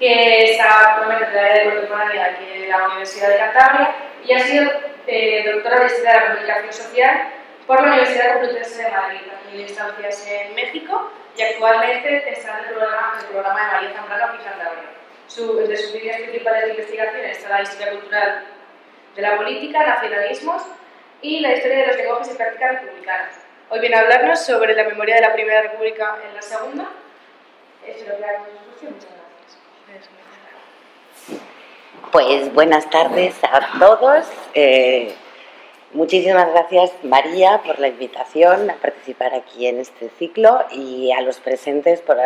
que está actualmente en la área de contemporánea aquí en la Universidad de Cantabria y ha sido eh, doctora de Historia de la Comunicación Social por la Universidad Complutense de Madrid, tenido instancias en México y actualmente está en el programa, el programa de María Zambrano aquí en Cantabria. Su, entre sus líneas principales de investigación está la historia cultural de la política, nacionalismos y la historia de los lenguajes y prácticas republicanas. Hoy viene a hablarnos sobre la memoria de la Primera República en la Segunda. Espero que. Pues buenas tardes a todos. Eh, muchísimas gracias María por la invitación a participar aquí en este ciclo y a los presentes por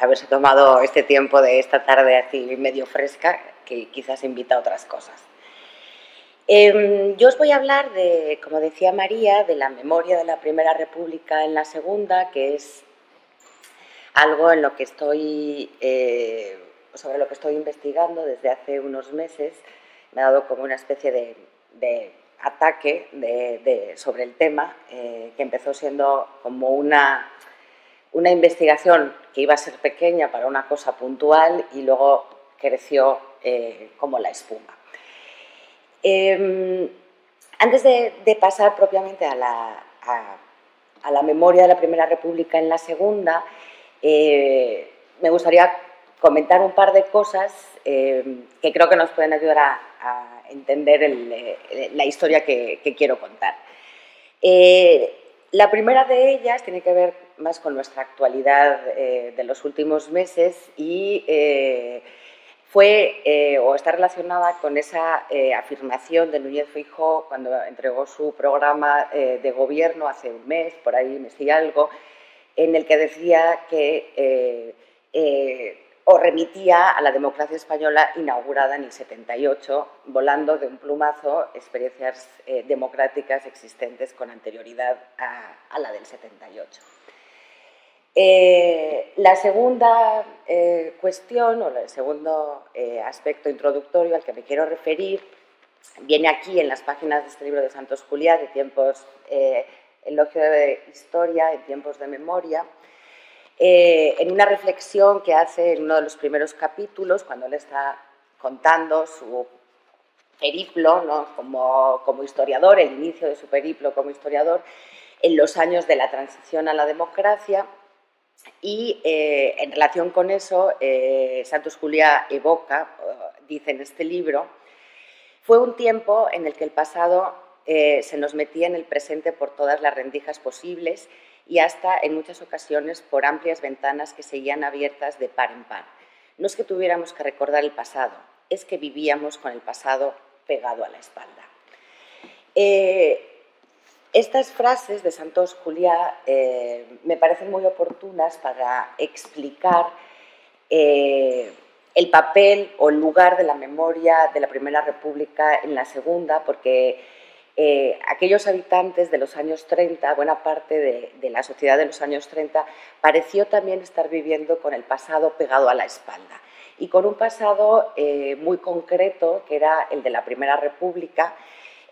haberse tomado este tiempo de esta tarde así medio fresca que quizás invita a otras cosas. Em, yo os voy a hablar de, como decía María, de la memoria de la Primera República en la Segunda, que es algo en lo que estoy eh, sobre lo que estoy investigando desde hace unos meses. Me ha dado como una especie de, ataque sobre el tema, eh, que empezó siendo como una, una investigación que iba a ser pequeña para una cosa puntual y luego creció eh, como la espuma. Em, antes de, pasar propiamente a la, a, la, memoria de la Primera República en la Segunda, eh, me gustaría comentar un par de cosas eh, que creo que nos pueden ayudar a, entender eh, la historia que, quiero contar. La primera de ellas tiene que ver más con nuestra actualidad de los últimos meses y fue o está relacionada con esa afirmación de Núñez Feijóo cuando entregó su programa de gobierno hace un mes, por ahí me decía algo, en el que decía que o remitía a la democracia española inaugurada en el 78, volando de un plumazo experiencias eh, democráticas existentes con anterioridad a, la del 78. Eh, la segunda eh, cuestión o el segundo aspecto introductorio al que me quiero referir viene aquí en las páginas de este libro de Santos Juliá, de tiempos, elogio de historia en tiempos de memoria, eh, en una reflexión que hace en uno de los primeros capítulos, cuando él está contando su periplo como, historiador, el inicio de su periplo como historiador, en los años de la transición a la democracia. Y eh, en relación con eso, eh, Santos Julia evoca, dice en este libro, fue un tiempo en el que el pasado se nos metía en el presente por todas las rendijas posibles y hasta en muchas ocasiones por amplias ventanas que seguían abiertas de par en par. No es que tuviéramos que recordar el pasado, es que vivíamos con el pasado pegado a la espalda. Eh, estas frases de Santos Juliá eh, me parecen muy oportunas para explicar eh, el papel o el lugar de la memoria de la Primera República en la Segunda, porque eh, aquellos habitantes de los años 30, buena parte de, la sociedad de los años 30, pareció también estar viviendo con el pasado pegado a la espalda. Y con un pasado eh, muy concreto, que era el de la Primera República,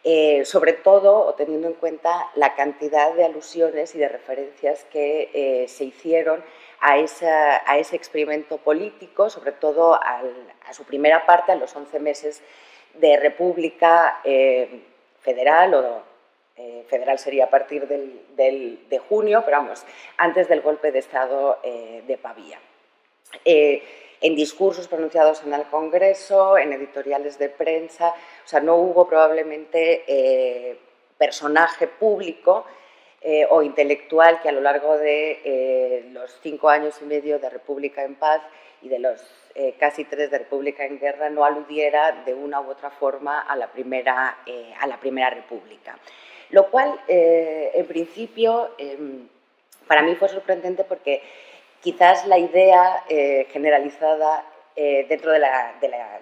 eh, sobre todo teniendo en cuenta la cantidad de alusiones y de referencias que se hicieron a, ese experimento político, sobre todo a su primera parte, a los 11 meses de República federal o eh, federal sería a partir de junio, pero vamos, antes del golpe de Estado eh, de Pavía. Eh, en discursos pronunciados en el Congreso, en editoriales de prensa, o sea, no hubo probablemente personaje público o intelectual que a lo largo de los cinco años y medio de República en Paz y de los eh, casi tres de República en Guerra no aludiera de una u otra forma a la Primera, eh, a la primera República. Lo cual, eh, en principio, em, para mí fue sorprendente porque quizás la idea generalizada eh, dentro de,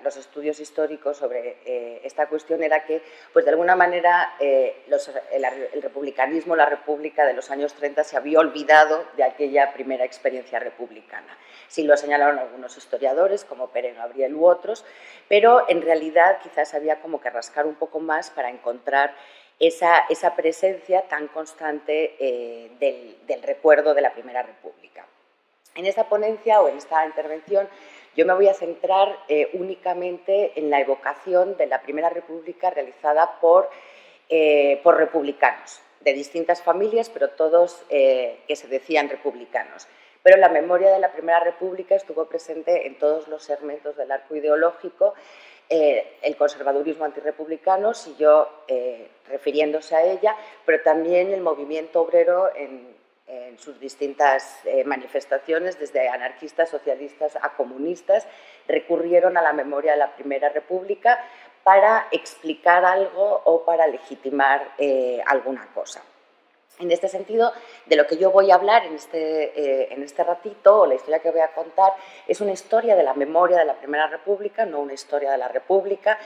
los estudios históricos sobre eh, esta cuestión era que, pues de alguna manera, eh, el, republicanismo, la república de los años 30 se había olvidado de aquella primera experiencia republicana. Sí lo señalaron algunos historiadores, como Pérez Gabriel u otros, pero en realidad quizás había como que rascar un poco más para encontrar esa, presencia tan constante del recuerdo de la Primera República. En esta ponencia o en esta intervención yo me voy a centrar eh, únicamente en la evocación de la Primera República realizada por, eh, por republicanos, de distintas familias, pero todos eh, que se decían republicanos. Pero la memoria de la Primera República estuvo presente en todos los segmentos del arco ideológico. el conservadurismo antirrepublicano siguió refiriéndose a ella, pero también el movimiento obrero en, en sus distintas eh, manifestaciones, desde anarquistas, socialistas a comunistas, recurrieron a la memoria de la Primera República para explicar algo o para legitimar eh, alguna cosa. En este sentido, de lo que yo voy a hablar en este, eh, en este ratito, o la historia que voy a contar, es una historia de la memoria de la Primera República, no una historia de la República,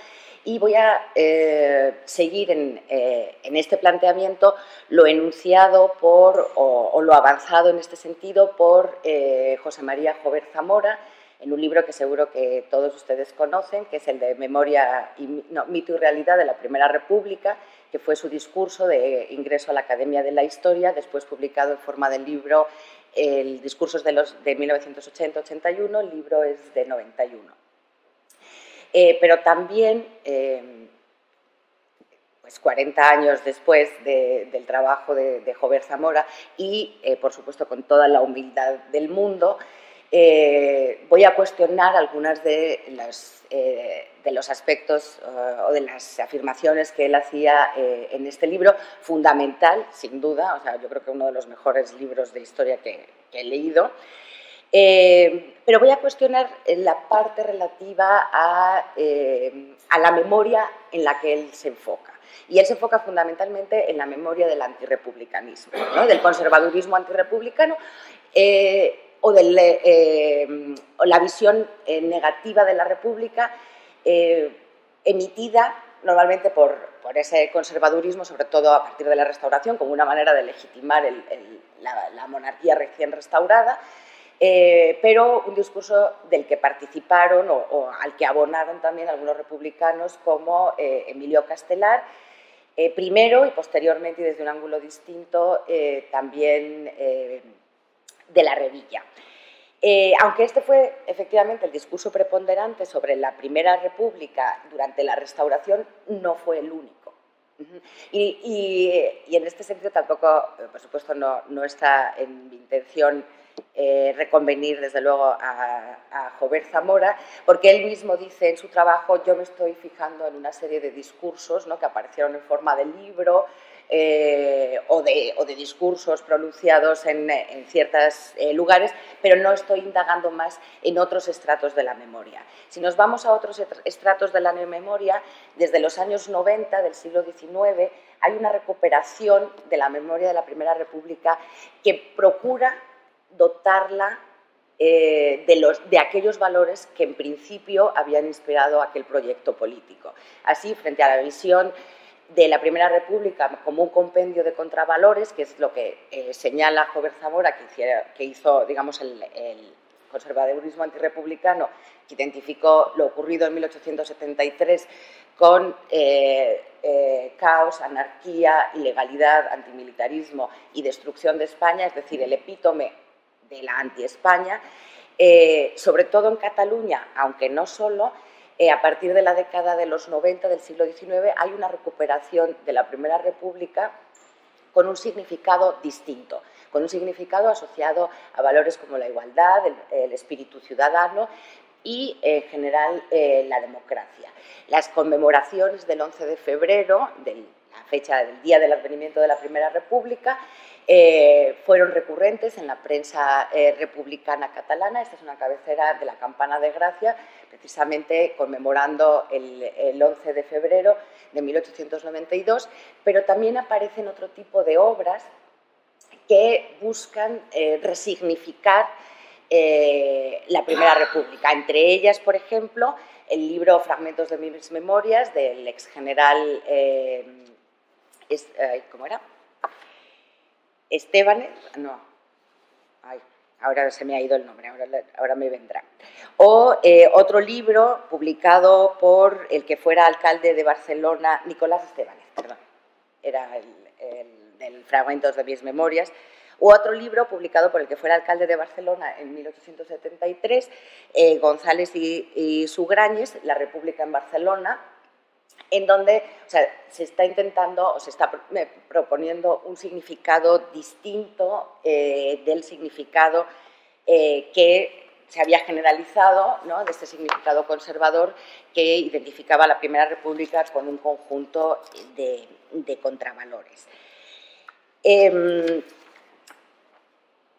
y voy a eh, seguir eh, en, este planteamiento lo enunciado por, o, lo avanzado en este sentido por eh, José María Jover Zamora, en un libro que seguro que todos ustedes conocen, que es el de Memoria, y, Mito y Realidad de la Primera República, que fue su discurso de ingreso a la Academia de la Historia, después publicado en forma de libro, el discurso de, los, de 1980-81, el libro es de 91. Eh, pero también, eh, pues 40 años después del trabajo de, Jover Zamora y, eh, por supuesto, con toda la humildad del mundo, voy a cuestionar algunas de, los aspectos o de las afirmaciones que él hacía en este libro, fundamental, sin duda, o sea, yo creo que uno de los mejores libros de historia que, he leído. Eh, pero voy a cuestionar la parte relativa eh, a, la memoria en la que él se enfoca. Y él se enfoca fundamentalmente en la memoria del antirrepublicanismo, del conservadurismo antirrepublicano eh, o de la visión negativa de la República emitida normalmente por, ese conservadurismo, sobre todo a partir de la restauración, como una manera de legitimar la monarquía recién restaurada eh, pero un discurso del que participaron o, al que abonaron también algunos republicanos como eh, Emilio Castelar, eh, primero y posteriormente y desde un ángulo distinto también de la Revilla. aunque este fue efectivamente el discurso preponderante sobre la Primera República durante la restauración, no fue el único. y, en este sentido tampoco, por supuesto, no está en mi intención eh, reconvenir desde luego a, a Jover Zamora, porque él mismo dice en su trabajo, yo me estoy fijando en una serie de discursos ¿no? que aparecieron en forma de libro eh, o, de, o, de, discursos pronunciados en, en ciertos eh, lugares, pero no estoy indagando más en otros estratos de la memoria. Si nos vamos a otros estratos de la memoria, desde los años 90 del siglo XIX hay una recuperación de la memoria de la Primera República que procura dotarla eh, de, los, de aquellos valores que en principio habían inspirado aquel proyecto político. Así, frente a la visión de la Primera República como un compendio de contravalores, que es lo que eh, señala Jover Zamora, que, hizo digamos, el, el, conservadurismo antirrepublicano, que identificó lo ocurrido en 1873 con eh, caos, anarquía, ilegalidad, antimilitarismo y destrucción de España, es decir, el epítome de la anti-España, eh, sobre todo en Cataluña, aunque no solo, eh, a partir de la década de los 90 del siglo XIX hay una recuperación de la Primera República con un significado distinto, con un significado asociado a valores como la igualdad, el, espíritu ciudadano y, en general, eh, la democracia. Las conmemoraciones del 11 de febrero, de la fecha del día del advenimiento de la Primera República, eh, fueron recurrentes en la prensa eh, republicana catalana. Esta es una cabecera de la Campana de Gracia, precisamente conmemorando el, 11 de febrero de 1892, pero también aparecen otro tipo de obras que buscan eh, resignificar la Primera República. Entre ellas, por ejemplo, el libro Fragmentos de mis memorias del ex general, ¿cómo era? Esteban, no, ahora se me ha ido el nombre, ahora, me vendrá. O eh, otro libro publicado por el que fuera alcalde de Barcelona, Nicolás Esteban, perdón, era el, el, Fragmentos de mis memorias, u otro libro publicado por el que fuera alcalde de Barcelona en 1873, eh, González y, Sugrañes, La República en Barcelona, en donde se está intentando o se está proponiendo un significado distinto eh, del significado eh, que se había generalizado de este significado conservador que identificaba a la Primera República con un conjunto de, contravalores. Em,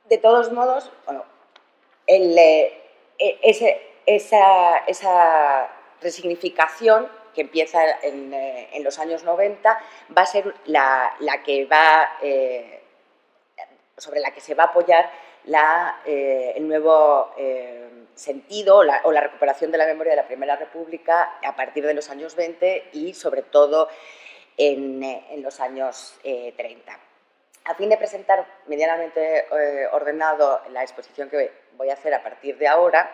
de todos modos, eh, e, esa, resignificación que empieza en, eh, los años 90 va a ser la, que va, eh, sobre la que se va a apoyar el nuevo sentido o la, recuperación de la memoria de la Primera República a partir de los años 20 y sobre todo en, los años 30. A fin de presentar medianamente eh, ordenado la exposición que voy a hacer a partir de ahora,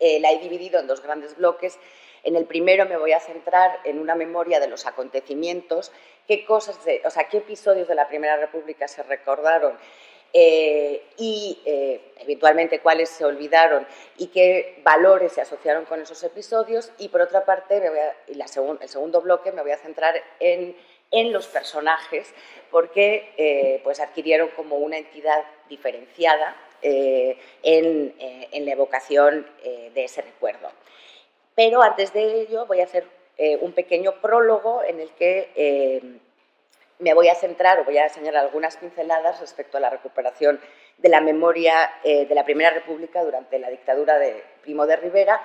eh, la he dividido en dos grandes bloques. En el primero me voy a centrar en una memoria de los acontecimientos, qué cosas, o sea, qué episodios de la Primera República se recordaron eh, y eventualmente cuáles se olvidaron y qué valores se asociaron con esos episodios. Y por otra parte, el segundo bloque me voy a centrar en los personajes porque eh, pues adquirieron como una entidad diferenciada eh, eh, en, la evocación de ese recuerdo. Pero antes de ello voy a hacer un pequeño prólogo en el que me voy a centrar o voy a señalar algunas pinceladas respecto a la recuperación de la memoria de la Primera República durante la dictadura de Primo de Rivera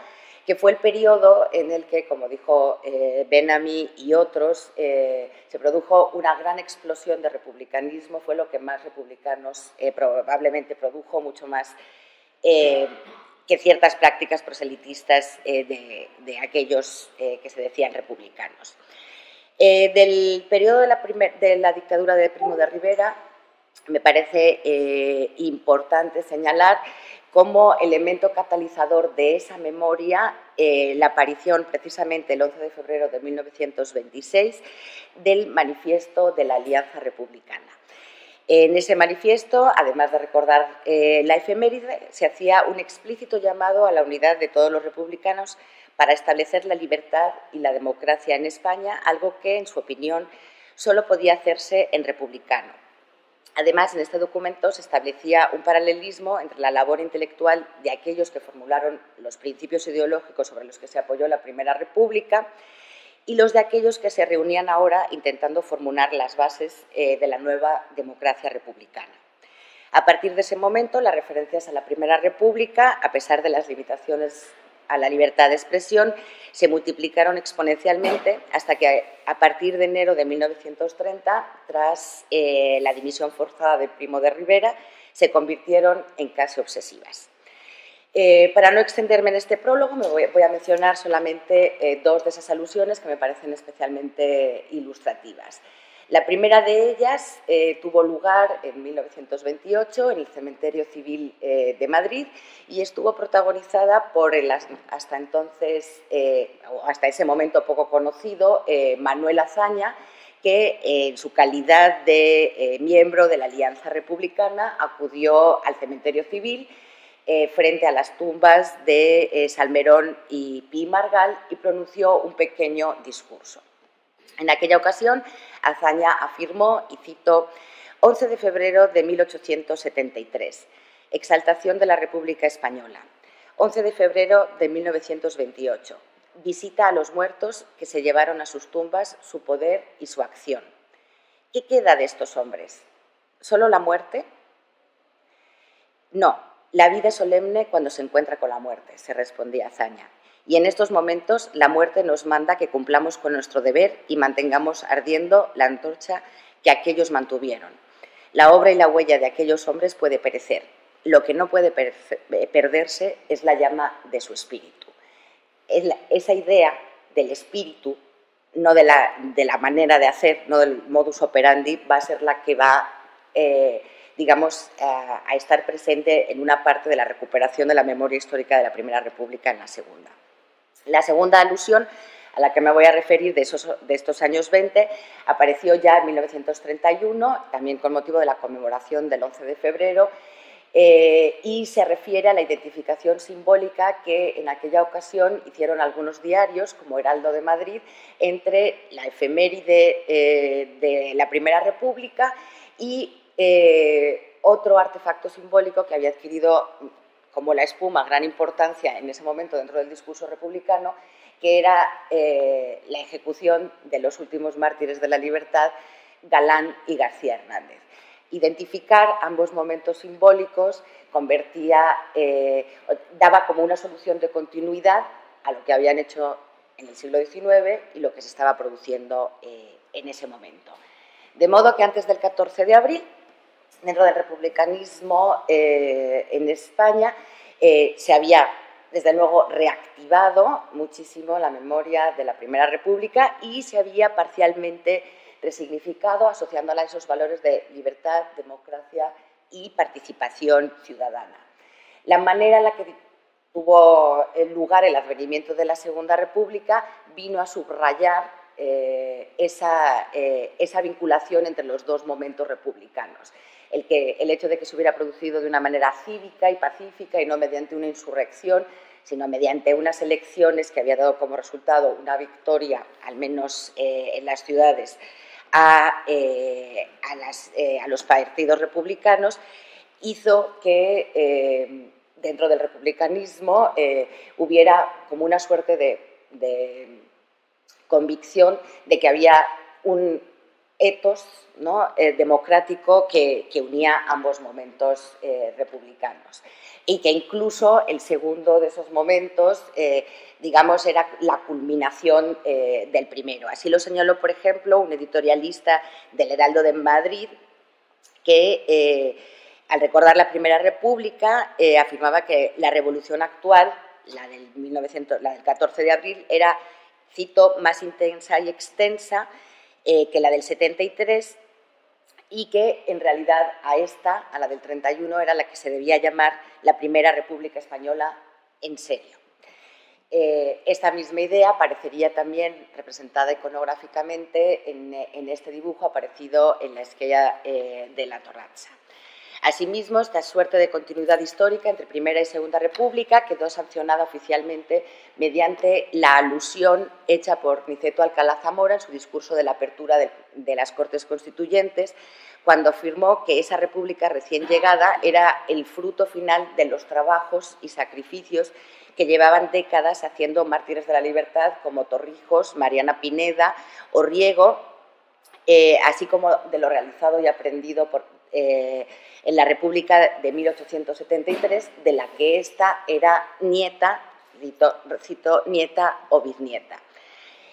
que fue el periodo en el que, como dijo eh, Benami y otros, eh, se produjo una gran explosión de republicanismo, fue lo que más republicanos eh, probablemente produjo, mucho más que ciertas prácticas proselitistas de, aquellos que se decían republicanos. del periodo de la, de la dictadura de Primo de Rivera, me parece importante señalar como elemento catalizador de esa memoria eh, la aparición precisamente el 11 de febrero de 1926 del manifiesto de la Alianza Republicana. En ese manifiesto, además de recordar eh, la efeméride, se hacía un explícito llamado a la unidad de todos los republicanos para establecer la libertad y la democracia en España, algo que, en su opinión, solo podía hacerse en republicano. Además, en este documento se establecía un paralelismo entre la labor intelectual de aquellos que formularon los principios ideológicos sobre los que se apoyó la Primera República y los de aquellos que se reunían ahora intentando formular las bases eh, de la nueva democracia republicana. A partir de ese momento, las referencias a la Primera República, a pesar de las limitaciones a la libertad de expresión se multiplicaron exponencialmente hasta que a partir de enero de 1930, tras eh, la dimisión forzada de Primo de Rivera, se convirtieron en casi obsesivas. Eh, para no extenderme en este prólogo, me voy, a mencionar solamente eh, dos de esas alusiones que me parecen especialmente ilustrativas. La primera de ellas eh, tuvo lugar en 1928 en el Cementerio Civil de Madrid y estuvo protagonizada por el hasta entonces, eh, hasta ese momento poco conocido, Manuel Azaña, que en su calidad de miembro de la Alianza Republicana acudió al Cementerio Civil frente a las tumbas de Salmerón y Pi Margal y pronunció un pequeño discurso. En aquella ocasión, Azaña afirmó, y cito, 11 de febrero de 1873, exaltación de la República Española. 11 de febrero de 1928, visita a los muertos que se llevaron a sus tumbas su poder y su acción. ¿Qué queda de estos hombres? ¿Solo la muerte? No, la vida es solemne cuando se encuentra con la muerte, se respondía Azaña. Y en estos momentos la muerte nos manda que cumplamos con nuestro deber y mantengamos ardiendo la antorcha que aquellos mantuvieron. La obra y la huella de aquellos hombres puede perecer. Lo que no puede eh, perderse es la llama de su espíritu. Esa idea del espíritu, no de la, de la manera de hacer, no del modus operandi, va a ser la que va, eh, digamos, a estar presente en una parte de la recuperación de la memoria histórica de la Primera República en la Segunda. La segunda alusión a la que me voy a referir de, esos, de estos años 20 apareció ya en 1931, también con motivo de la conmemoración del 11 de febrero, eh, y se refiere a la identificación simbólica que en aquella ocasión hicieron algunos diarios, como Heraldo de Madrid, entre la efeméride eh, de la Primera República y eh, otro artefacto simbólico que había adquirido como la espuma gran importancia en ese momento dentro del discurso republicano, que era la ejecución de los últimos mártires de la libertad, Galán y García Hernández identificar ambos momentos simbólicos convertía, eh, daba como una solución de continuidad a lo que habían hecho en el siglo XIX y lo que se estaba produciendo eh, en ese momento. De modo que antes del 14 de abril, dentro del republicanismo eh, en España, se había, desde luego, reactivado muchísimo la memoria de la Primera República y se había parcialmente resignificado asociándola a esos valores de libertad, democracia y participación ciudadana. La manera en la que tuvo lugar el advenimiento de la Segunda República vino a subrayar eh, eh, esa, vinculación entre los dos momentos republicanos. El, que, el hecho de que se hubiera producido de una manera cívica y pacífica y no mediante una insurrección, sino mediante unas elecciones que había dado como resultado una victoria, al menos eh, en las ciudades, eh, eh, a, los partidos republicanos hizo que dentro del republicanismo hubiera como una suerte de, convicción de que había un etos democrático que, unía ambos momentos republicanos y que incluso el segundo de esos momentos, eh, digamos, era la culminación eh, del primero. Así lo señaló, por ejemplo, un editorialista del Heraldo de Madrid, que eh, al recordar la Primera República afirmaba que la revolución actual, la del, 1900, la del 14 de abril, era, cito, más intensa y extensa que la del 73 y que en realidad a esta, a la del 31, era la que se debía llamar la primera República Española en serio. Eh, esta misma idea aparecería también representada iconográficamente en, este dibujo aparecido en la esquella eh, de la Torracha. Asimismo, esta suerte de continuidad histórica entre Primera y Segunda República quedó sancionada oficialmente mediante la alusión hecha por Niceto Alcalá Zamora en su discurso de la apertura de, las Cortes Constituyentes, cuando afirmó que esa república recién llegada era el fruto final de los trabajos y sacrificios que llevaban décadas haciendo mártires de la libertad como Torrijos, Mariana Pineda o Riego, eh, así como de lo realizado y aprendido por, eh, en la República de 1873, de la que ésta era nieta, cito, nieta o bisnieta.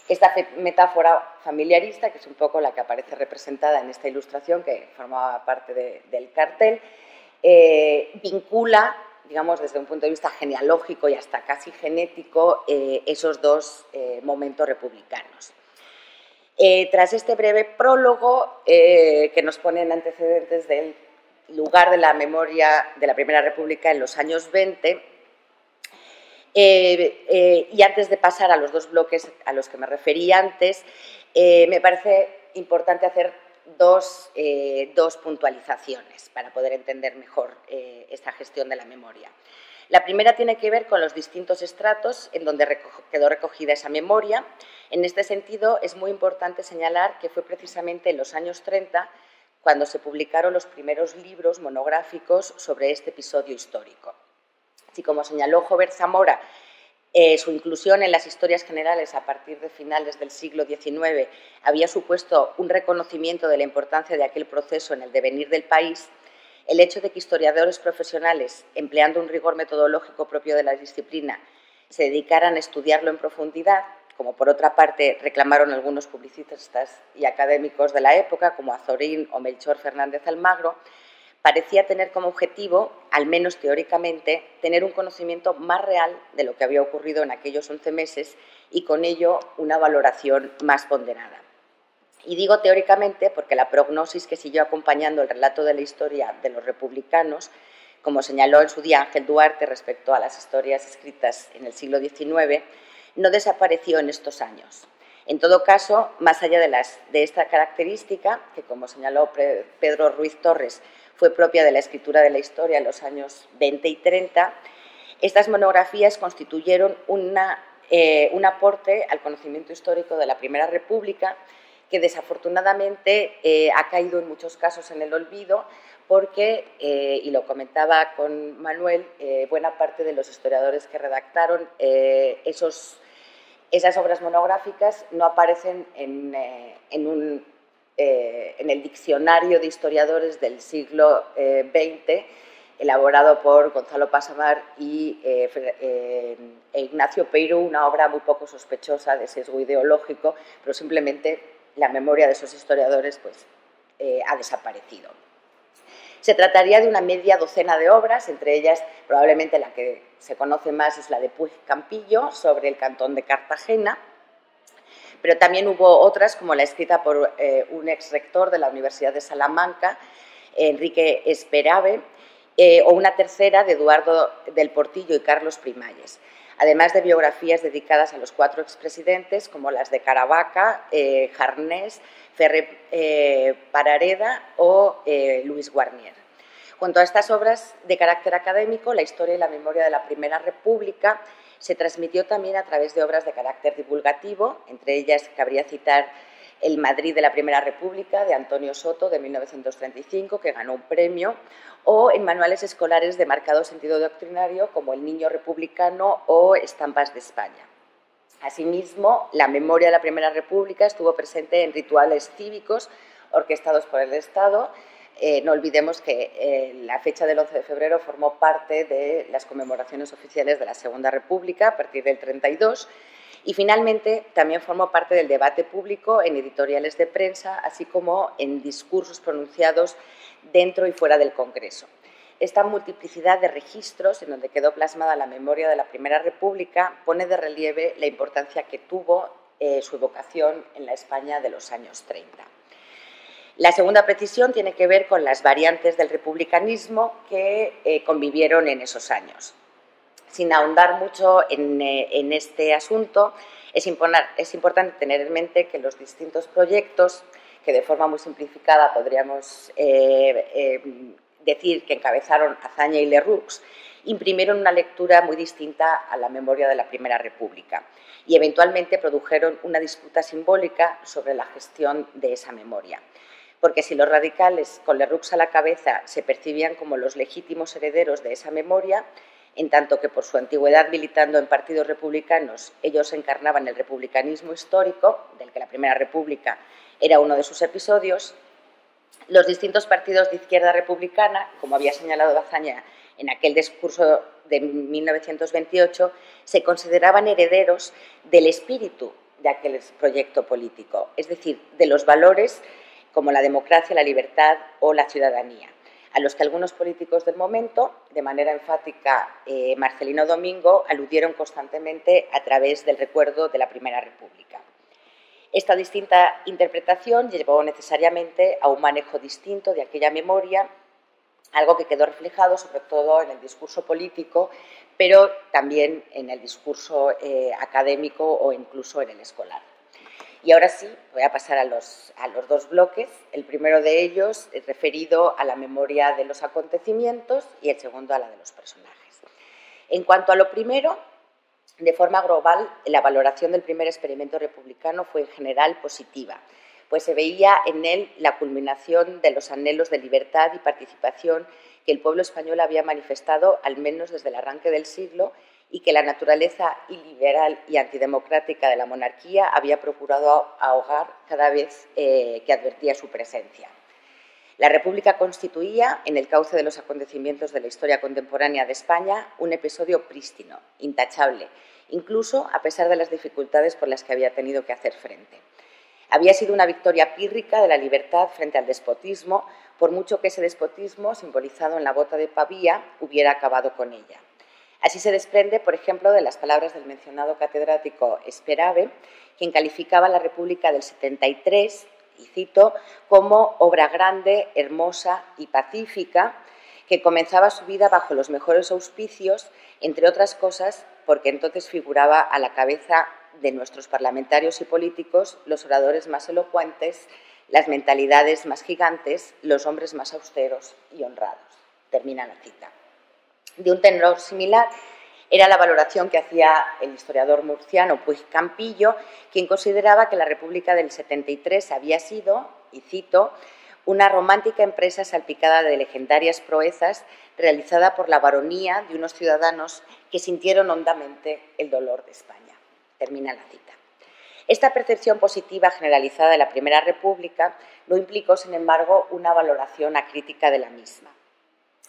Esta metáfora familiarista, que es un poco la que aparece representada en esta ilustración, que formaba parte del cartel, eh, vincula, digamos, desde un punto de vista genealógico y hasta casi genético, eh, esos dos momentos republicanos. Tras este breve prólogo que nos pone en antecedentes del lugar de la memoria de la Primera República en los años 20. Eh, eh, y antes de pasar a los dos bloques a los que me referí antes, eh, me parece importante hacer dos, dos, puntualizaciones para poder entender mejor esta gestión de la memoria. La primera tiene que ver con los distintos estratos en donde quedó recogida esa memoria. En este sentido, es muy importante señalar que fue precisamente en los años 30 cuando se publicaron los primeros libros monográficos sobre este episodio histórico. Así como señaló Jover Zamora, eh, su inclusión en las historias generales a partir de finales del siglo XIX había supuesto un reconocimiento de la importancia de aquel proceso en el devenir del país, el hecho de que historiadores profesionales, empleando un rigor metodológico propio de la disciplina, se dedicaran a estudiarlo en profundidad como por otra parte reclamaron algunos publicistas y académicos de la época, como Azorín o Melchor Fernández Almagro, parecía tener como objetivo, al menos teóricamente, tener un conocimiento más real de lo que había ocurrido en aquellos 11 meses y con ello una valoración más ponderada. Y digo teóricamente porque la prognosis que siguió acompañando el relato de la historia de los republicanos, como señaló en su día Ángel Duarte respecto a las historias escritas en el siglo XIX, no desapareció en estos años. En todo caso, más allá de, esta característica, que como señaló Pedro Ruiz Torres, fue propia de la escritura de la historia en los años 20 y 30, estas monografías constituyeron eh, un aporte al conocimiento histórico de la Primera República que desafortunadamente eh, ha caído en muchos casos en el olvido porque, eh, y lo comentaba con Manuel, buena parte de los historiadores que redactaron esos, esas obras monográficas no aparecen en, en, en el diccionario de historiadores del siglo XX elaborado por Gonzalo Pasamar y eh, eh, Ignacio Peiro, una obra muy poco sospechosa de sesgo ideológico, pero simplemente la memoria de esos historiadores pues, eh, ha desaparecido. Se trataría de una media docena de obras, entre ellas probablemente la que se conoce más es la de Puig Campillo sobre el cantón de Cartagena, pero también hubo otras como la escrita por un ex rector de la Universidad de Salamanca, Enrique Esperave, eh, o una tercera de Eduardo del Portillo y Carlos Primalles, además de biografías dedicadas a los cuatro expresidentes, como las de Caravaca, eh, Jarnés, Ferre eh, Parareda o Luis Guarnier. Junto a estas obras de carácter académico, la historia y la memoria de la Primera República se transmitió también a través de obras de carácter divulgativo, entre ellas cabría citar el Madrid de la Primera República de Antonio Soto de 1935, que ganó un premio, o en manuales escolares de marcado sentido doctrinario como El Niño Republicano o Estampas de España. Asimismo, la memoria de la Primera República estuvo presente en rituales cívicos orquestados por el Estado. Eh, no olvidemos que eh, la fecha del 11 de febrero formó parte de las conmemoraciones oficiales de la Segunda República a partir del 32 y finalmente, también formó parte del debate público en editoriales de prensa, así como en discursos pronunciados dentro y fuera del Congreso. Esta multiplicidad de registros, en donde quedó plasmada la memoria de la Primera República, pone de relieve la importancia que tuvo eh, su evocación en la España de los años 30. La segunda precisión tiene que ver con las variantes del republicanismo que eh, convivieron en esos años sin ahondar mucho en, eh, este asunto, es, importante tener en mente que los distintos proyectos, que de forma muy simplificada podríamos eh, eh, decir que encabezaron Azaña y Leroux, imprimieron una lectura muy distinta a la memoria de la Primera República y eventualmente produjeron una disputa simbólica sobre la gestión de esa memoria. Porque si los radicales, con Leroux a la cabeza, se percibían como los legítimos herederos de esa memoria, en tanto que por su antigüedad militando en partidos republicanos, ellos encarnaban el republicanismo histórico, del que la Primera República era uno de sus episodios, los distintos partidos de izquierda republicana, como había señalado Bazaña en aquel discurso de 1928, se consideraban herederos del espíritu de aquel proyecto político, es decir, de los valores como la democracia, la libertad o la ciudadanía a los que algunos políticos del momento, de manera enfática eh, Marcelino Domingo, aludieron constantemente a través del recuerdo de la Primera República. Esta distinta interpretación llevó necesariamente a un manejo distinto de aquella memoria, algo que quedó reflejado sobre todo en el discurso político, pero también en el discurso eh, académico o incluso en el escolar. Y ahora sí, voy a pasar a los, a los dos bloques. El primero de ellos referido a la memoria de los acontecimientos y el segundo a la de los personajes. En cuanto a lo primero, de forma global, la valoración del primer experimento republicano fue en general positiva, pues se veía en él la culminación de los anhelos de libertad y participación que el pueblo español había manifestado al menos desde el arranque del siglo y que la naturaleza iliberal y antidemocrática de la monarquía había procurado ahogar cada vez eh, que advertía su presencia. La República constituía, en el cauce de los acontecimientos de la historia contemporánea de España, un episodio prístino, intachable, incluso a pesar de las dificultades por las que había tenido que hacer frente. Había sido una victoria pírrica de la libertad frente al despotismo, por mucho que ese despotismo, simbolizado en la bota de Pavía, hubiera acabado con ella. Así se desprende, por ejemplo, de las palabras del mencionado catedrático Esperave, quien calificaba la República del 73, y cito, como obra grande, hermosa y pacífica, que comenzaba su vida bajo los mejores auspicios, entre otras cosas, porque entonces figuraba a la cabeza de nuestros parlamentarios y políticos los oradores más elocuentes, las mentalidades más gigantes, los hombres más austeros y honrados. Termina la cita. De un tenor similar era la valoración que hacía el historiador murciano Puig Campillo, quien consideraba que la República del 73 había sido, y cito, una romántica empresa salpicada de legendarias proezas realizada por la baronía de unos ciudadanos que sintieron hondamente el dolor de España. Termina la cita. Esta percepción positiva generalizada de la Primera República no implicó, sin embargo, una valoración acrítica de la misma.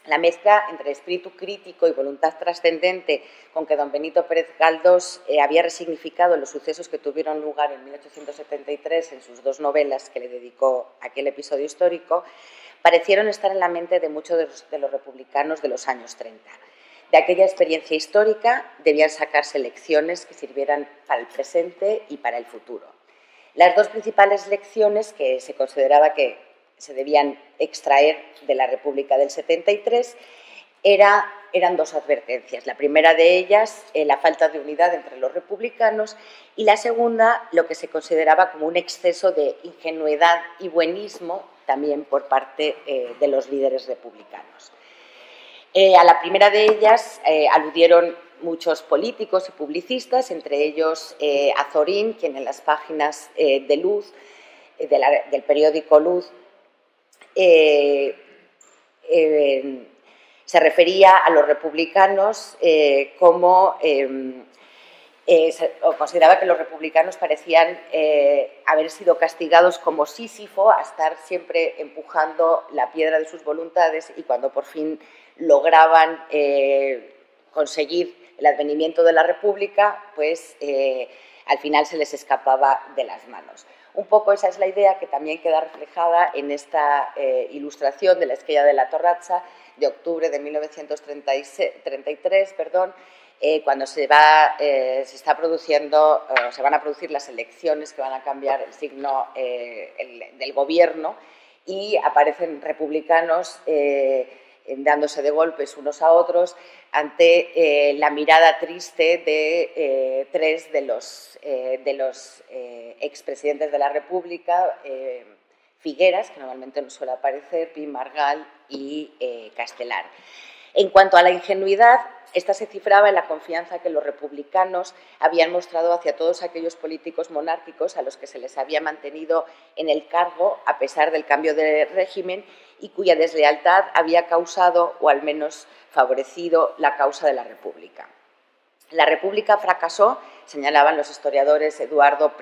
La mezcla entre espíritu crítico y voluntad trascendente con que don Benito Pérez Galdós eh, había resignificado los sucesos que tuvieron lugar en 1873 en sus dos novelas que le dedicó aquel episodio histórico, parecieron estar en la mente de muchos de los, de los republicanos de los años 30. De aquella experiencia histórica debían sacarse lecciones que sirvieran para el presente y para el futuro. Las dos principales lecciones que se consideraba que se debían extraer de la República del 73 era, eran dos advertencias. La primera de ellas, eh, la falta de unidad entre los republicanos, y la segunda, lo que se consideraba como un exceso de ingenuidad y buenismo también por parte eh, de los líderes republicanos. Eh, a la primera de ellas aludieron muchos políticos y publicistas, entre ellos Azorín, quien en las páginas de Luz, del periódico Luz, eh, eh, se refería a los republicanos eh, como consideraba que los republicanos parecían haber sido castigados como Sísifo a estar siempre empujando la piedra de sus voluntades y cuando por fin lograban conseguir el advenimiento de la República, pues al final se les escapaba de las manos. Un poco esa es la idea que también queda reflejada en esta eh, ilustración de la esquella de la Torracha de octubre de 1933, perdón, eh, cuando se, va, eh, se está produciendo, se van a producir las elecciones que van a cambiar el signo del gobierno y aparecen republicanos dándose de golpes unos a otros ante eh, la mirada triste de eh, tres de los, eh, de los expresidentes de la República, Figueras, que normalmente no suele aparecer, Pim Margal y Castelar. En cuanto a la ingenuidad, esta se cifraba en la confianza que los republicanos habían mostrado hacia todos aquellos políticos monárquicos a los que se les había mantenido en el cargo a pesar del cambio de régimen y cuya deslealtad había causado, o al menos favorecido, la causa de la República. La República fracasó, señalaban los historiadores Eduardo,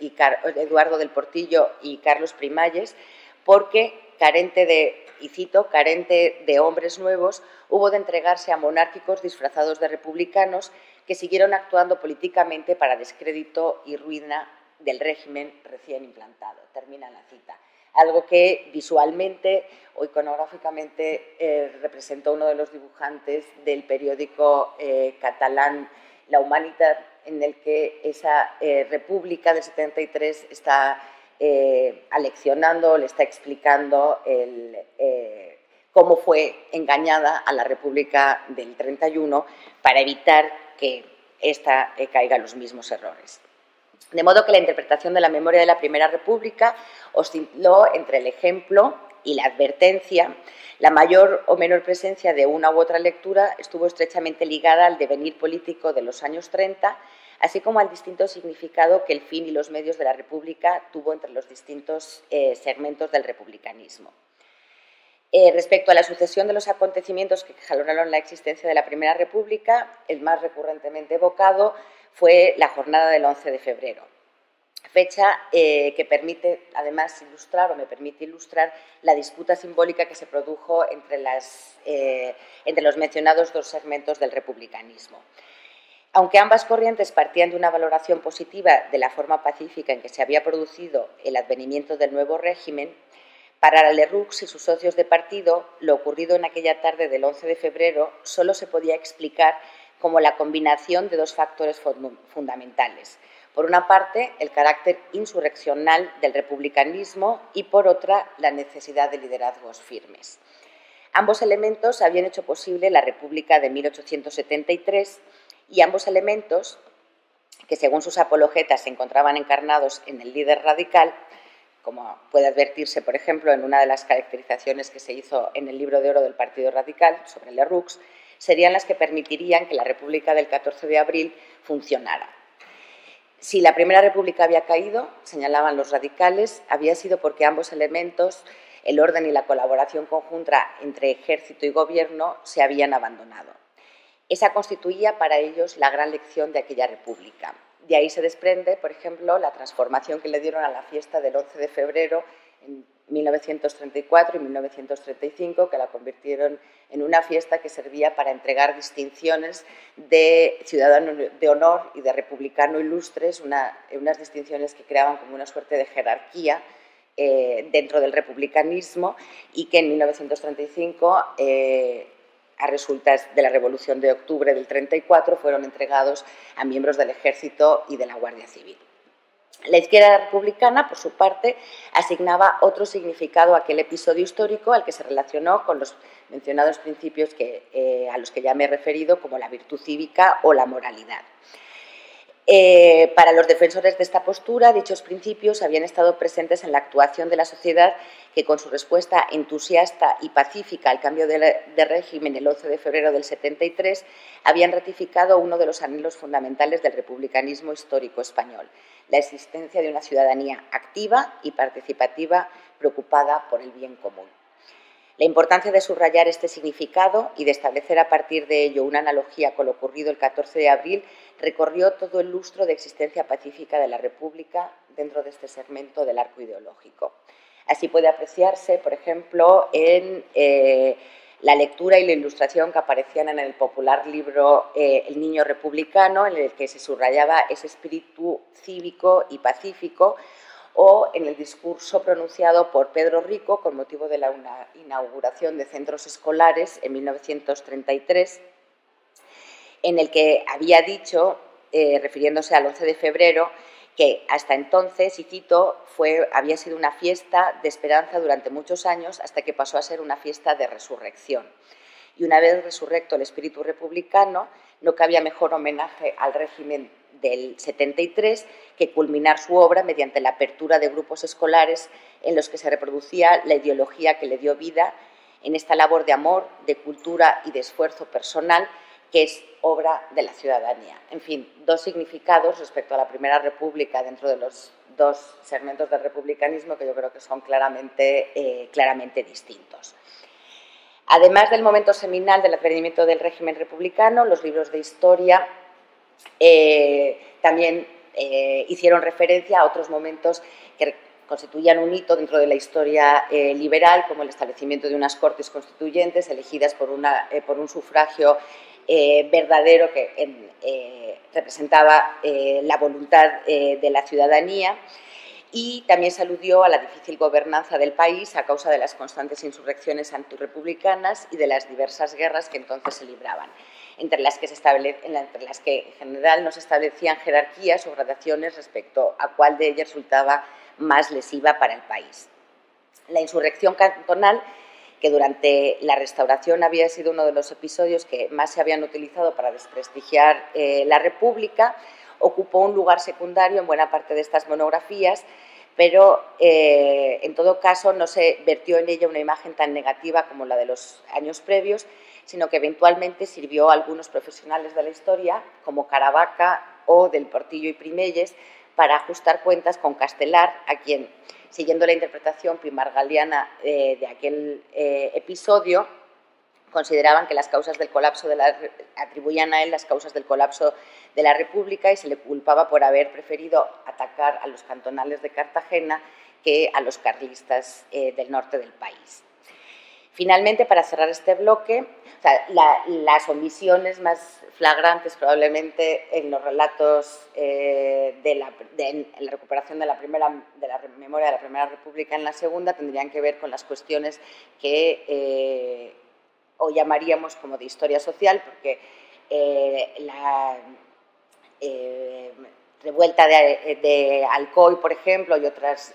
y Eduardo del Portillo y Carlos Primalles, porque carente de, y cito, carente de hombres nuevos, hubo de entregarse a monárquicos disfrazados de republicanos que siguieron actuando políticamente para descrédito y ruina del régimen recién implantado. Termina la cita. Algo que visualmente o iconográficamente eh, representó uno de los dibujantes del periódico eh, catalán La Humanidad, en el que esa eh, república del 73 está eh, aleccionando, le está explicando eh, cómo fue engañada a la República del 31 para evitar que ésta eh, caiga en los mismos errores. De modo que la interpretación de la memoria de la Primera República osciló entre el ejemplo y la advertencia. La mayor o menor presencia de una u otra lectura estuvo estrechamente ligada al devenir político de los años 30 así como al distinto significado que el fin y los medios de la República tuvo entre los distintos eh, segmentos del republicanismo. Eh, respecto a la sucesión de los acontecimientos que jalonaron la existencia de la Primera República, el más recurrentemente evocado fue la jornada del 11 de febrero, fecha eh, que permite además ilustrar o me permite ilustrar la disputa simbólica que se produjo entre, entre los mencionados dos segmentos del republicanismo. Aunque ambas corrientes partían de una valoración positiva de la forma pacífica en que se había producido el advenimiento del nuevo régimen, para Leroux y sus socios de partido, lo ocurrido en aquella tarde del 11 de febrero solo se podía explicar como la combinación de dos factores fundamentales. Por una parte, el carácter insurreccional del republicanismo y por otra, la necesidad de liderazgos firmes. Ambos elementos habían hecho posible la República de 1873 Y ambos elementos, que según sus apologetas se encontraban encarnados en el líder radical, como puede advertirse, por ejemplo, en una de las caracterizaciones que se hizo en el libro de oro del Partido Radical sobre Leroux, serían las que permitirían que la República del 14 de abril funcionara. Si la Primera República había caído, señalaban los radicales, había sido porque ambos elementos, el orden y la colaboración conjunta entre ejército y gobierno, se habían abandonado. Esa constituía para ellos la gran lección de aquella república. De ahí se desprende, por ejemplo, la transformación que le dieron a la fiesta del 11 de febrero en 1934 y 1935, que la convirtieron en una fiesta que servía para entregar distinciones de ciudadano de honor y de republicano ilustres, unas distinciones que creaban como una suerte de jerarquía eh, dentro del republicanismo y que en 1935 a resultas de la Revolución de Octubre del 34 fueron entregados a miembros del Ejército y de la Guardia Civil. La izquierda republicana, por su parte, asignaba otro significado a aquel episodio histórico al que se relacionó con los mencionados principios eh, a los que ya me he referido, como la virtud cívica o la moralidad. Eh, para los defensores de esta postura, dichos principios habían estado presentes en la actuación de la sociedad que, con su respuesta entusiasta y pacífica al cambio de, régimen el 11 de febrero del 73, habían ratificado uno de los anhelos fundamentales del republicanismo histórico español, la existencia de una ciudadanía activa y participativa preocupada por el bien común. La importancia de subrayar este significado y de establecer a partir de ello una analogía con lo ocurrido el 14 de abril recorrió todo el lustro de existencia pacífica de la República dentro de este segmento del arco ideológico. Así puede apreciarse, por ejemplo, en eh, la lectura y la ilustración que aparecían en el popular libro eh, El niño republicano, en el que se subrayaba ese espíritu cívico y pacífico, o en el discurso pronunciado por Pedro Rico con motivo de la inauguración de centros escolares en 1933, en el que había dicho, eh, refiriéndose al 11 de febrero, que hasta entonces, y cito, fue, había sido una fiesta de esperanza durante muchos años hasta que pasó a ser una fiesta de resurrección. Y una vez resurrecto el espíritu republicano, no cabía mejor homenaje al régimen del 73 que culminar su obra mediante la apertura de grupos escolares en los que se reproducía la ideología que le dio vida en esta labor de amor, de cultura y de esfuerzo personal que es obra de la ciudadanía. En fin, dos significados respecto a la Primera República dentro de los dos segmentos del republicanismo que yo creo que son claramente, eh, claramente distintos. Además del momento seminal del advenimiento del régimen republicano, los libros de historia eh, también eh, hicieron referencia a otros momentos que constituían un hito dentro de la historia eh, liberal, como el establecimiento de unas cortes constituyentes elegidas por, una, por un sufragio verdadero que representaba la voluntad de la ciudadanía. Y también se aludió a la difícil gobernanza del país a causa de las constantes insurrecciones antirrepublicanas y de las diversas guerras que entonces se libraban entre las que, en general no se establecían jerarquías o gradaciones respecto a cuál de ellas resultaba más lesiva para el país. La insurrección cantonal, que durante la restauración había sido uno de los episodios que más se habían utilizado para desprestigiar eh, la República, ocupó un lugar secundario en buena parte de estas monografías, pero eh, en todo caso no se vertió en ella una imagen tan negativa como la de los años previos, sino que eventualmente sirvió a algunos profesionales de la historia, como Caravaca o del Portillo y Primelles, para ajustar cuentas con Castelar, a quien, siguiendo la interpretación primargaliana eh, de aquel eh, episodio, consideraban que las causas del colapso de la, atribuían a él las causas del colapso de la República y se le culpaba por haber preferido atacar a los cantonales de Cartagena que a los carlistas eh, del norte del país. Finalmente, para cerrar este bloque, las omisiones más flagrantes probablemente en los relatos eh, de, la, recuperación de la, primera, de la memoria de la Primera República en la Segunda tendrían que ver con las cuestiones que eh, hoy llamaríamos como de historia social, porque eh, la revuelta de, Alcoy, por ejemplo, y otras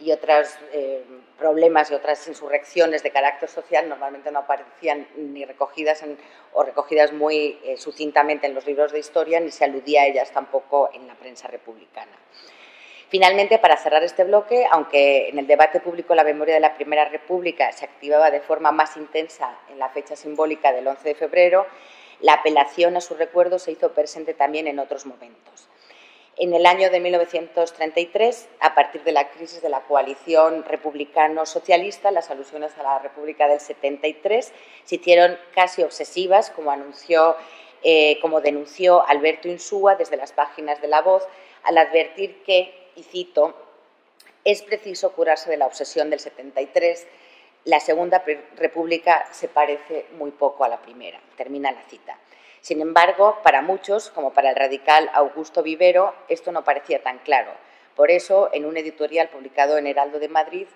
y otros eh, problemas y otras insurrecciones de carácter social normalmente no aparecían ni recogidas o recogidas muy eh, sucintamente en los libros de historia, ni se aludía a ellas tampoco en la prensa republicana. Finalmente, para cerrar este bloque, aunque en el debate público la memoria de la Primera República se activaba de forma más intensa en la fecha simbólica del 11 de febrero, la apelación a su recuerdo se hizo presente también en otros momentos. En el año de 1933, a partir de la crisis de la coalición republicano-socialista, las alusiones a la República del 73 se hicieron casi obsesivas, como, anunció, eh, como denunció Alberto Insúa desde las páginas de La Voz, al advertir que, y cito, es preciso curarse de la obsesión del 73. La Segunda República se parece muy poco a la primera. Termina la cita. Sin embargo, para muchos, como para el radical Augusto Vivero, esto no parecía tan claro. Por eso, en un editorial publicado en Heraldo de Madrid,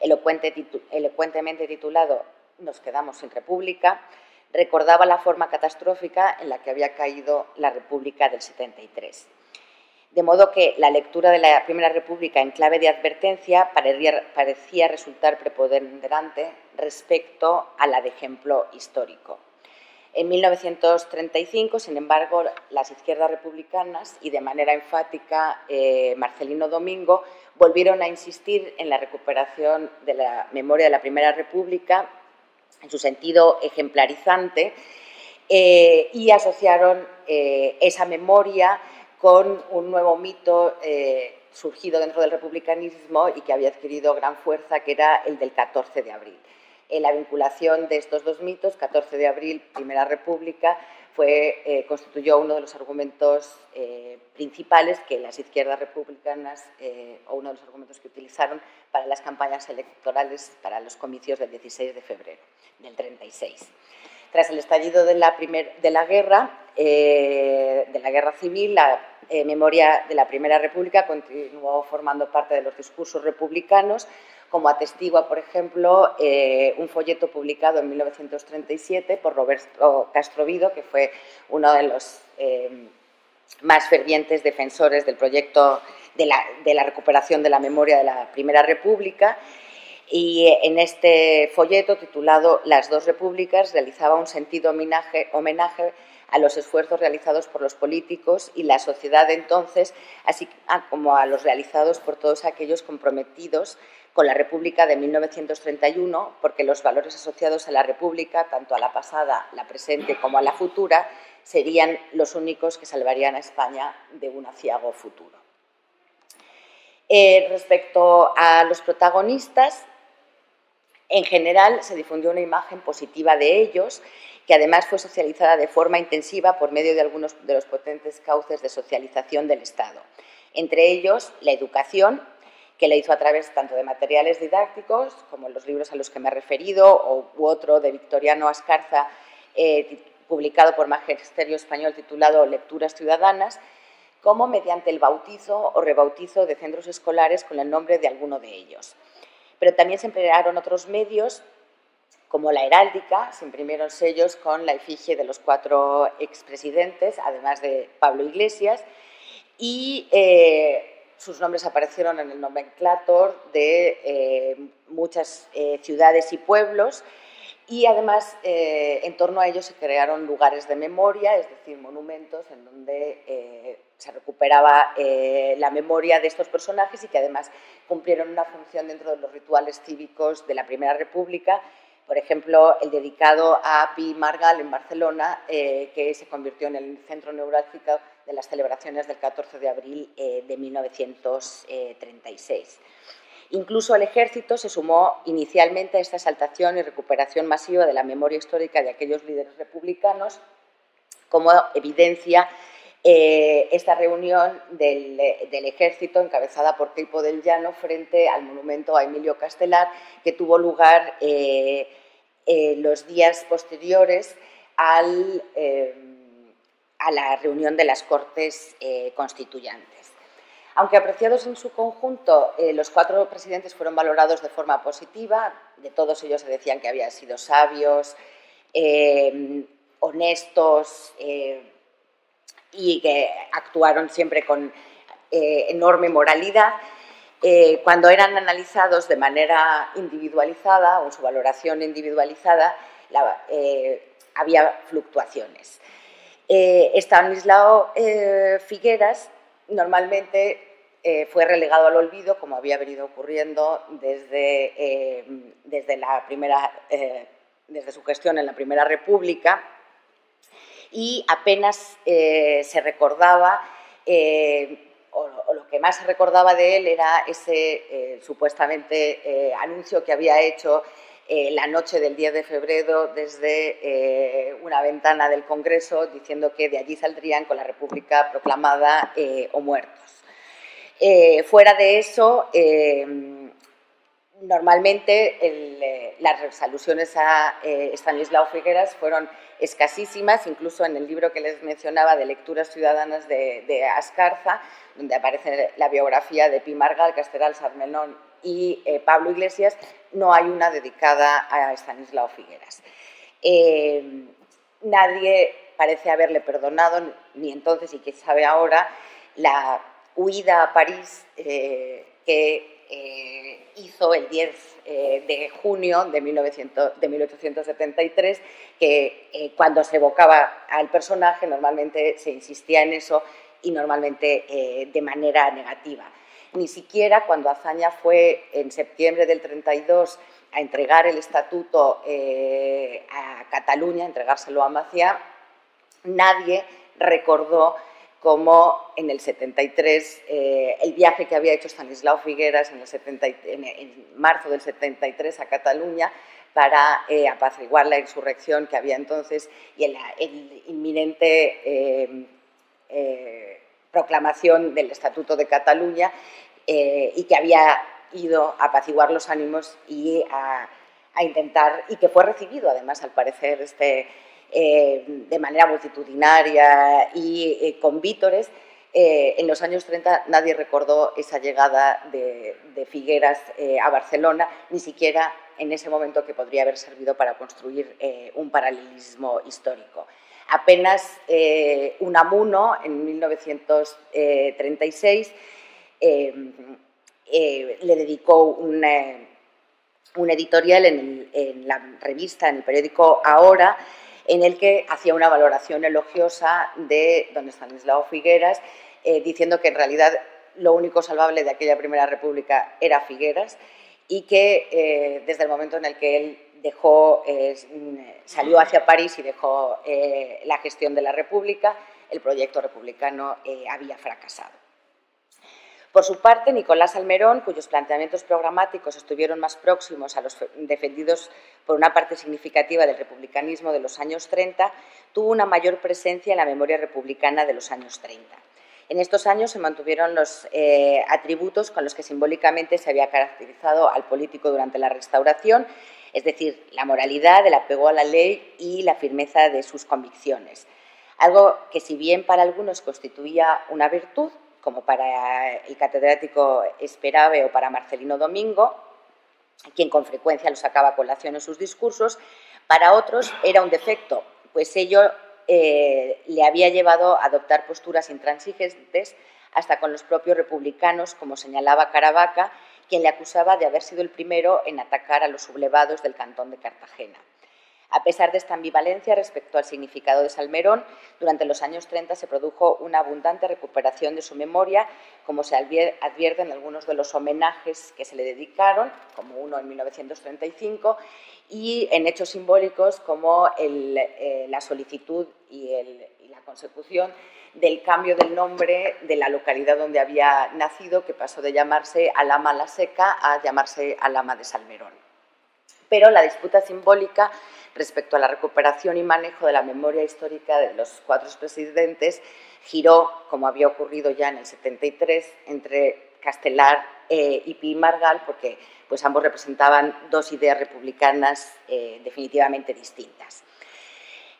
elocuentemente titulado Nos quedamos sin república, recordaba la forma catastrófica en la que había caído la República del 73. De modo que la lectura de la Primera República en clave de advertencia parecía resultar preponderante respecto a la de ejemplo histórico. En 1935, sin embargo, las izquierdas republicanas y de manera enfática eh, Marcelino Domingo volvieron a insistir en la recuperación de la memoria de la Primera República en su sentido ejemplarizante eh, y asociaron eh, esa memoria con un nuevo mito surgido dentro del republicanismo y que había adquirido gran fuerza, que era el del 14 de abril en la vinculación de estos dos mitos, 14 de abril, Primera República, fue, eh, constituyó uno de los argumentos eh, principales que las izquierdas republicanas, eh, o uno de los argumentos que utilizaron para las campañas electorales para los comicios del 16 de febrero del 36. Tras el estallido de la, de la guerra, de la guerra civil, la memoria de la Primera República continuó formando parte de los discursos republicanos, como atestigua, por ejemplo, eh, un folleto publicado en 1937 por Roberto Castrovido, que fue uno de los eh, más fervientes defensores del proyecto de la, recuperación de la memoria de la Primera República. Y eh, en este folleto titulado Las dos repúblicas realizaba un sentido homenaje, homenaje a los esfuerzos realizados por los políticos y la sociedad de entonces, así como a los realizados por todos aquellos comprometidos con la República de 1931, porque los valores asociados a la República, tanto a la pasada, la presente como a la futura, serían los únicos que salvarían a España de un aciago futuro. Eh, respecto a los protagonistas, en general se difundió una imagen positiva de ellos, que además fue socializada de forma intensiva por medio de algunos de los potentes cauces de socialización del Estado, entre ellos la educación, que la hizo a través tanto de materiales didácticos, como los libros a los que me he referido, o, u otro de Victoriano Ascarza, eh, publicado por Magisterio Español titulado Lecturas Ciudadanas, como mediante el bautizo o rebautizo de centros escolares con el nombre de alguno de ellos. Pero también se emplearon otros medios, como la heráldica, se imprimieron sellos con la efigie de los cuatro expresidentes, además de Pablo Iglesias, y eh, sus nombres aparecieron en el nomenclator de eh, muchas eh, ciudades y pueblos y además eh, en torno a ellos se crearon lugares de memoria, es decir, monumentos en donde se recuperaba la memoria de estos personajes y que además cumplieron una función dentro de los rituales cívicos de la Primera República por ejemplo, el dedicado a Pi Margal en Barcelona, que se convirtió en el centro neurálgico de las celebraciones del 14 de abril eh, de 1936. Incluso el ejército se sumó inicialmente a esta exaltación y recuperación masiva de la memoria histórica de aquellos líderes republicanos, como evidencia eh, esta reunión del, ejército encabezada por Tipo del Llano frente al monumento a Emilio Castelar, que tuvo lugar eh, los días posteriores al a la reunión de las Cortes eh, Constituyentes. Aunque apreciados en su conjunto, eh, los cuatro presidentes fueron valorados de forma positiva, de todos ellos se decían que habían sido sabios, eh, honestos y que actuaron siempre con enorme moralidad. cuando eran analizados de manera individualizada o su valoración individualizada, había fluctuaciones. Eh, Stanislao Figueras normalmente fue relegado al olvido, como había venido ocurriendo desde, desde, la primera, desde su gestión en la Primera República, y apenas se recordaba o, lo que más se recordaba de él era ese eh, supuestamente eh, anuncio que había hecho eh, la noche del 10 de febrero desde una ventana del Congreso diciendo que de allí saldrían con la República proclamada o muertos. fuera de eso, normalmente las alusiones a Stanislao Figueras fueron escasísimas, incluso en el libro que les mencionaba de Lecturas Ciudadanas de, Ascarza, donde aparece la biografía de Pi Margal, Casteral, Sarmelón y eh, Pablo Iglesias, no hay una dedicada a Estanislao Figueras. Eh, nadie parece haberle perdonado, ni entonces y que sabe ahora, la huida a París eh, que hizo el 10 eh, de junio de, 1900, de 1873, que eh, cuando se evocaba al personaje normalmente se insistía en eso y normalmente eh, de manera negativa. Ni siquiera cuando Azaña fue en septiembre del 32 a entregar el estatuto a Cataluña, entregárselo a Maciá, nadie recordó como en el 73, eh, el viaje que había hecho Stanislao Figueras en, marzo del 73 a Cataluña para eh, apaciguar la insurrección que había entonces y el, inminente eh, proclamación del Estatuto de Cataluña y que había ido a apaciguar los ánimos y a, intentar, y que fue recibido además al parecer este eh, de manera multitudinaria y eh, con vítores, eh, en los años 30 nadie recordó esa llegada de, Figueras a Barcelona, ni siquiera en ese momento que podría haber servido para construir un paralelismo histórico. Apenas Unamuno, en 1936, le dedicó un, editorial en, la revista, en el periódico Ahora, en el que hacía una valoración elogiosa de don Estanislao Figueras, eh, diciendo que en realidad lo único salvable de aquella Primera República era Figueras y que eh, desde el momento en el que él dejó, eh, salió hacia París y dejó la gestión de la República, el proyecto republicano había fracasado. Por su parte, Nicolás Almerón, cuyos planteamientos programáticos estuvieron más próximos a los defendidos por una parte significativa del republicanismo de los años 30, tuvo una mayor presencia en la memoria republicana de los años 30. En estos años se mantuvieron los eh, atributos con los que simbólicamente se había caracterizado al político durante la restauración, es decir, la moralidad, el apego a la ley y la firmeza de sus convicciones. Algo que si bien para algunos constituía una virtud, como para el catedrático Esperave o para Marcelino Domingo, quien con frecuencia lo sacaba a colación en sus discursos, para otros era un defecto, pues ello eh, le había llevado a adoptar posturas intransigentes hasta con los propios republicanos, como señalaba Caravaca, quien le acusaba de haber sido el primero en atacar a los sublevados del cantón de Cartagena. A pesar de esta ambivalencia respecto al significado de Salmerón, durante los años 30 se produjo una abundante recuperación de su memoria, como se advierte en algunos de los homenajes que se le dedicaron, como uno en 1935, y en hechos simbólicos como eh, la solicitud y, y consecución del cambio del nombre de la localidad donde había nacido, que pasó de llamarse Alama la Seca a llamarse Alama de Salmerón. Pero la disputa simbólica respecto a la recuperación y manejo de la memoria histórica de los cuatro presidentes giró, como había ocurrido ya en el 73, entre Castelar eh, y Pi Margal, porque pues, ambos representaban dos ideas republicanas eh, definitivamente distintas.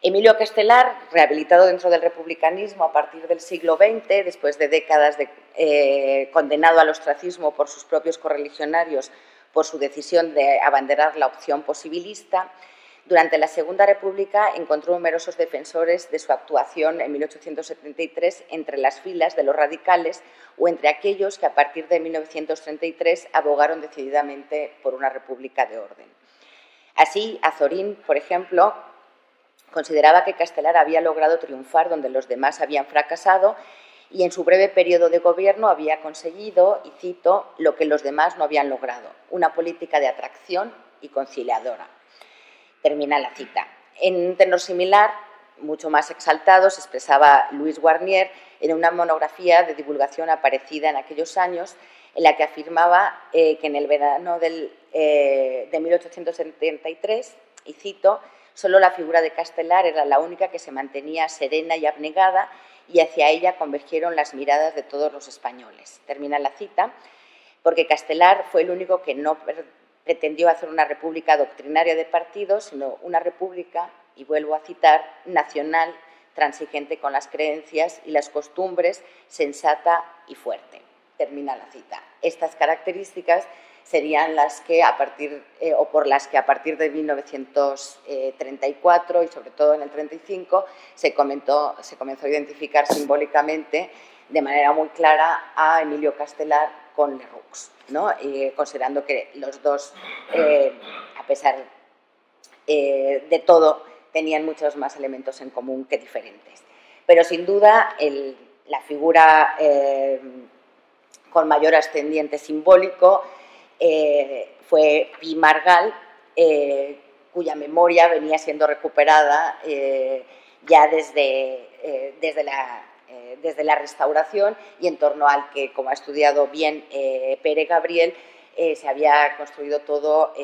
Emilio Castelar, rehabilitado dentro del republicanismo a partir del siglo XX, después de décadas de, eh, condenado al ostracismo por sus propios correligionarios por su decisión de abanderar la opción posibilista, Durante la Segunda República encontró numerosos defensores de su actuación en 1873 entre las filas de los radicales o entre aquellos que a partir de 1933 abogaron decididamente por una república de orden. Así, Azorín, por ejemplo, consideraba que Castelar había logrado triunfar donde los demás habían fracasado y en su breve periodo de gobierno había conseguido, y cito, lo que los demás no habían logrado, una política de atracción y conciliadora. Termina la cita. En un tenor similar, mucho más exaltado, se expresaba Luis Guarnier en una monografía de divulgación aparecida en aquellos años, en la que afirmaba eh, que en el verano eh, de 1873, y cito, solo la figura de Castelar era la única que se mantenía serena y abnegada y hacia ella convergieron las miradas de todos los españoles. Termina la cita, porque Castelar fue el único que no pretendió hacer una república doctrinaria de partidos, sino una república, y vuelvo a citar, nacional, transigente con las creencias y las costumbres, sensata y fuerte. Termina la cita. Estas características serían las que a partir eh, o por las que a partir de 1934 y sobre todo en el 35 se, comentó, se comenzó a identificar simbólicamente de manera muy clara a Emilio Castelar con Leroux, ¿no? considerando que los dos, eh, a pesar eh, de todo, tenían muchos más elementos en común que diferentes. Pero sin duda la figura con mayor ascendiente simbólico eh, fue Pi Margal, eh, cuya memoria venía siendo recuperada eh, ya desde, desde, la, desde la restauración y en torno al que, como ha estudiado bien Pere Gabriel, se había construido todo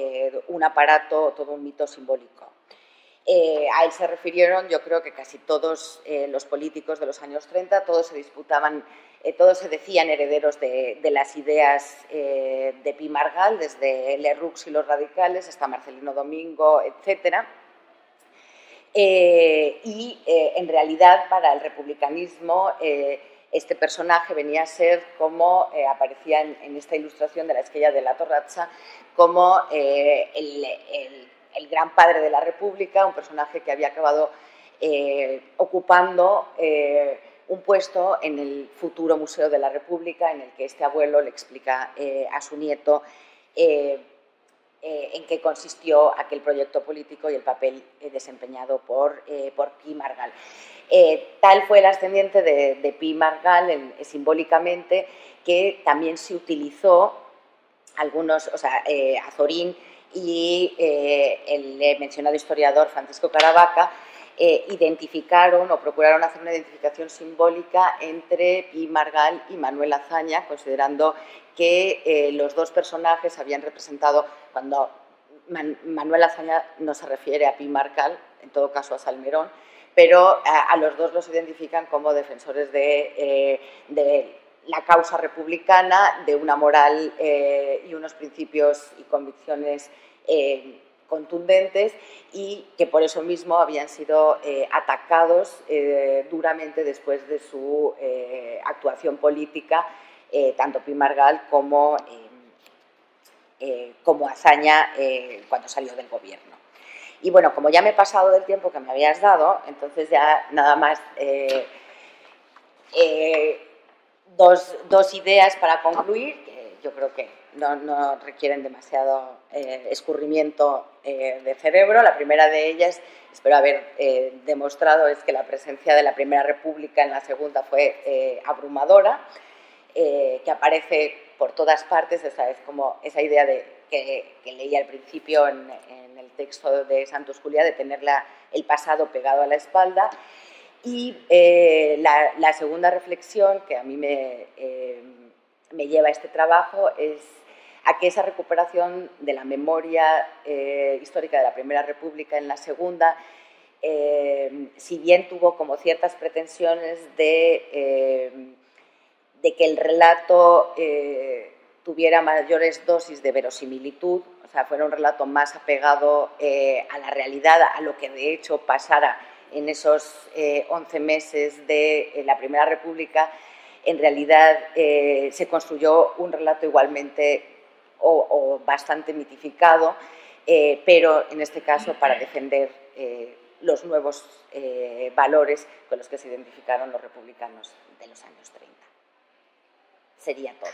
un aparato, todo un mito simbólico. a él se refirieron, yo creo que casi todos los políticos de los años 30, todos se disputaban eh, todos se decían herederos de, las ideas eh, de Pi Margal, desde Leroux y los radicales hasta Marcelino Domingo, etc. Eh, y en realidad para el republicanismo este personaje venía a ser como aparecía en, esta ilustración de la esquella de la Torracha, como el, gran padre de la República, un personaje que había acabado ocupando un puesto en el futuro Museo de la República, en el que este abuelo le explica eh, a su nieto eh, eh, en qué consistió aquel proyecto político y el papel desempeñado por, por Margal. tal fue el ascendiente de, Pi Margal simbólicamente que también se utilizó algunos, o sea, Azorín y el mencionado historiador Francisco Caravaca eh, identificaron o procuraron hacer una identificación simbólica entre Pi Margal y Manuel Azaña, considerando que eh, los dos personajes habían representado, cuando Manuel Azaña no se refiere a Pi Margal, en todo caso a Salmerón, pero a, los dos los identifican como defensores de, eh, de la causa republicana, de una moral y unos principios y convicciones contundentes y que por eso mismo habían sido eh, atacados eh, duramente después de su eh, actuación política, tanto Pimargal como, como Azaña cuando salió del gobierno. Y bueno, como ya me he pasado del tiempo que me habías dado, entonces ya nada más dos, dos ideas para concluir, que yo creo que no, requieren demasiado eh, escurrimiento eh, de cerebro. La primera de ellas, espero haber eh, demostrado, es que la presencia de la Primera República en la Segunda fue abrumadora, que aparece por todas partes, esa es como esa idea de, que, leí al principio en, el texto de Santos Julia, de tener el pasado pegado a la espalda. Y la, segunda reflexión que a mí me, me lleva a este trabajo es a que esa recuperación de la memoria eh, histórica de la Primera República en la Segunda, eh, si bien tuvo como ciertas pretensiones de, eh, que el relato tuviera mayores dosis de verosimilitud, o sea, fuera un relato más apegado a la realidad, a lo que de hecho pasara en esos 11 meses de la Primera República, en realidad se construyó un relato igualmente o, bastante mitificado, eh, pero en este caso para defender eh, los nuevos eh, valores con los que se identificaron los republicanos de los años 30. Sería todo.